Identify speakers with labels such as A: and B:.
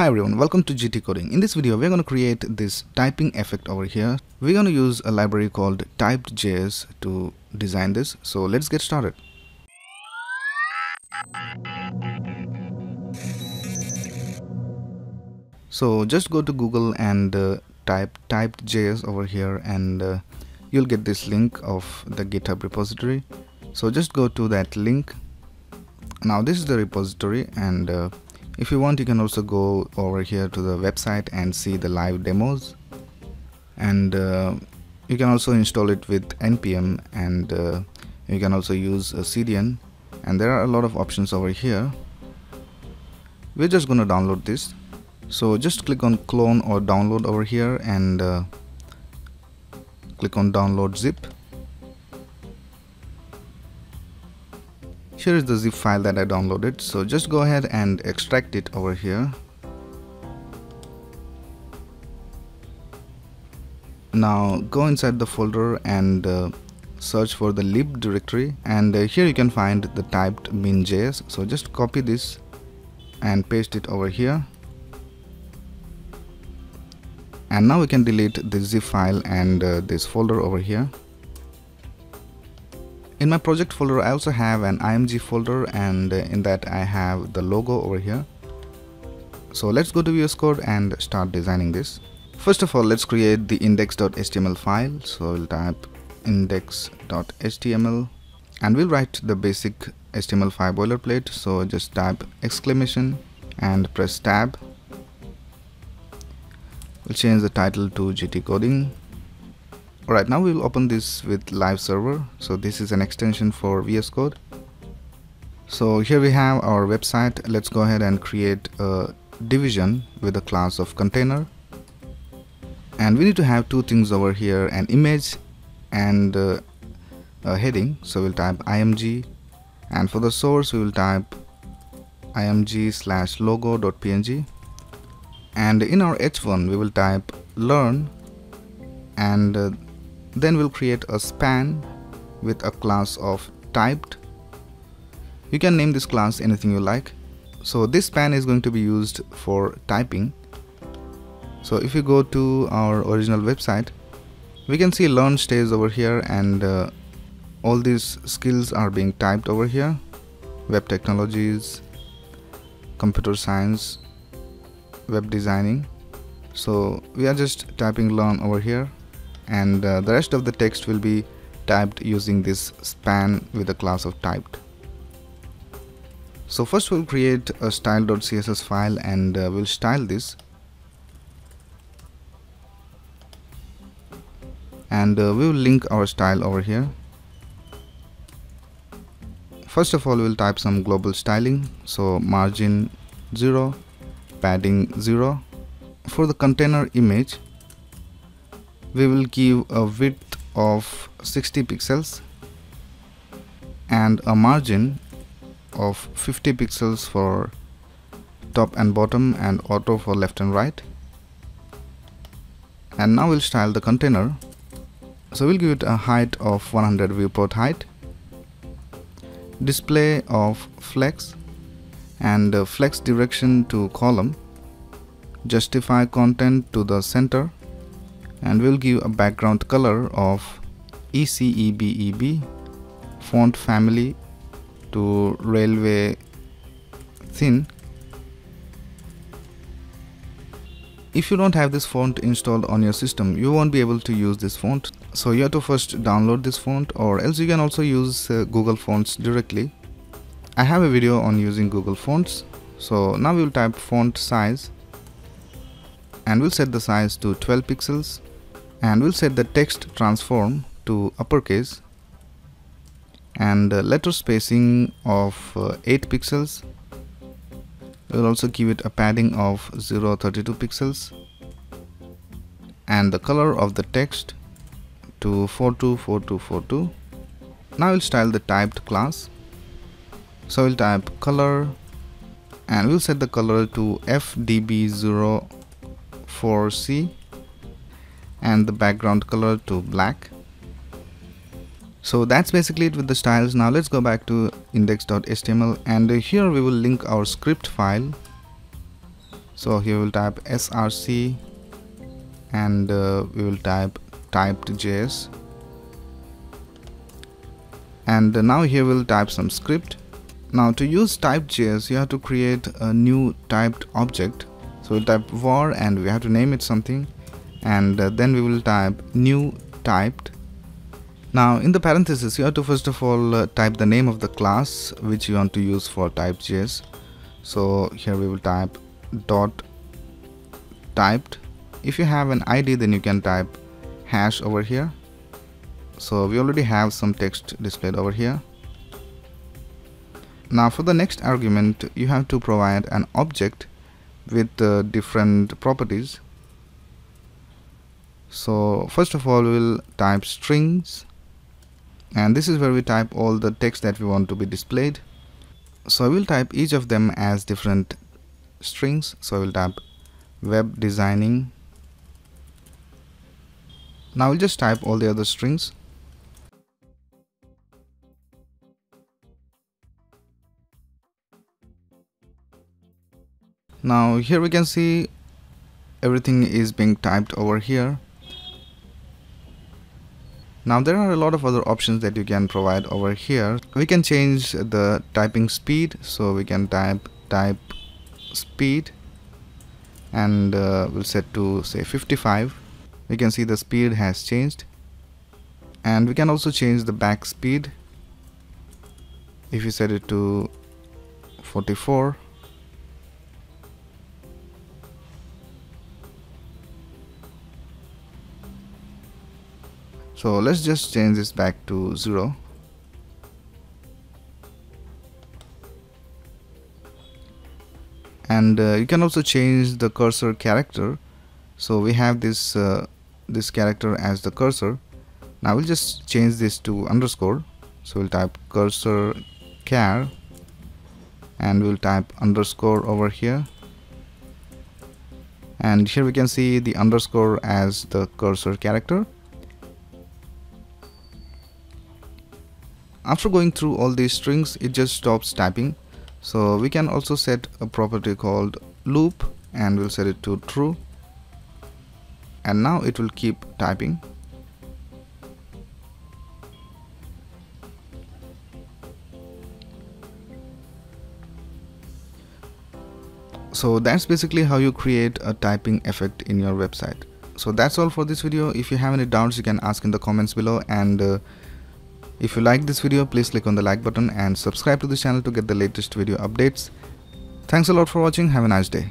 A: Hi everyone, welcome to GT Coding. In this video, we're going to create this typing effect over here. We're going to use a library called typed.js to design this. So let's get started. So just go to Google and uh, type typed.js over here and uh, you'll get this link of the GitHub repository. So just go to that link. Now this is the repository and uh, if you want you can also go over here to the website and see the live demos. And uh, you can also install it with npm and uh, you can also use a cdn and there are a lot of options over here. We're just gonna download this. So just click on clone or download over here and uh, click on download zip here is the zip file that I downloaded so just go ahead and extract it over here. Now go inside the folder and uh, search for the lib directory and uh, here you can find the typed min.js so just copy this and paste it over here. And now we can delete the zip file and uh, this folder over here in my project folder I also have an img folder and in that I have the logo over here. So let's go to VS Code and start designing this. First of all let's create the index.html file. So we'll type index.html and we'll write the basic HTML5 boilerplate. So just type exclamation and press tab. We'll change the title to GT coding Alright, now we will open this with live server. So this is an extension for VS Code. So here we have our website. Let's go ahead and create a division with a class of container. And we need to have two things over here, an image and uh, a heading. So we'll type img and for the source we will type img slash logo.png and in our h1 we will type learn and uh, then we'll create a span with a class of typed. You can name this class anything you like. So this span is going to be used for typing. So if you go to our original website we can see learn stays over here and uh, all these skills are being typed over here. Web technologies computer science web designing. So we are just typing learn over here and uh, the rest of the text will be typed using this span with the class of typed. So first we'll create a style.css file and uh, we'll style this and uh, we will link our style over here. First of all we'll type some global styling so margin 0 padding 0 for the container image we will give a width of 60 pixels and a margin of 50 pixels for top and bottom and auto for left and right. And now we'll style the container. So we'll give it a height of 100 viewport height. Display of flex and uh, flex direction to column. Justify content to the center and we'll give a background color of ECEBEB font family to Raleway thin. If you don't have this font installed on your system you won't be able to use this font. So you have to first download this font or else you can also use uh, Google Fonts directly. I have a video on using Google Fonts. So now we'll type font size and we'll set the size to 12 pixels and we'll set the text transform to uppercase. And letter spacing of uh, 8 pixels. We'll also give it a padding of 0.32 pixels. And the color of the text to 424242 now we'll style the typed class. So we'll type color. And we'll set the color to fdb04c and the background color to black. So that's basically it with the styles. Now let's go back to index.html and here we will link our script file. So here we'll type src and uh, we will type typed.js and now here we'll type some script. Now to use typed.js you have to create a new typed object. So we'll type var and we have to name it something and uh, then we will type new typed. Now in the parenthesis you have to first of all uh, type the name of the class which you want to use for typed.js so here we will type dot typed. If you have an id then you can type hash over here. So we already have some text displayed over here. Now for the next argument you have to provide an object with uh, different properties so first of all we'll type strings. And this is where we type all the text that we want to be displayed. So I will type each of them as different strings. So I will type web designing. Now I'll just type all the other strings. Now here we can see everything is being typed over here now there are a lot of other options that you can provide over here. We can change the typing speed. So we can type type speed and uh, we'll set to say 55 we can see the speed has changed. And we can also change the back speed. If you set it to 44 so let's just change this back to 0 and uh, you can also change the cursor character. So we have this uh, this character as the cursor. Now we'll just change this to underscore. So we'll type cursor char and we'll type underscore over here. And here we can see the underscore as the cursor character after going through all these strings it just stops typing so we can also set a property called loop and we'll set it to true. And now it will keep typing so that's basically how you create a typing effect in your website. So that's all for this video. If you have any doubts you can ask in the comments below and uh, if you like this video, please click on the like button and subscribe to the channel to get the latest video updates. Thanks a lot for watching. Have a nice day.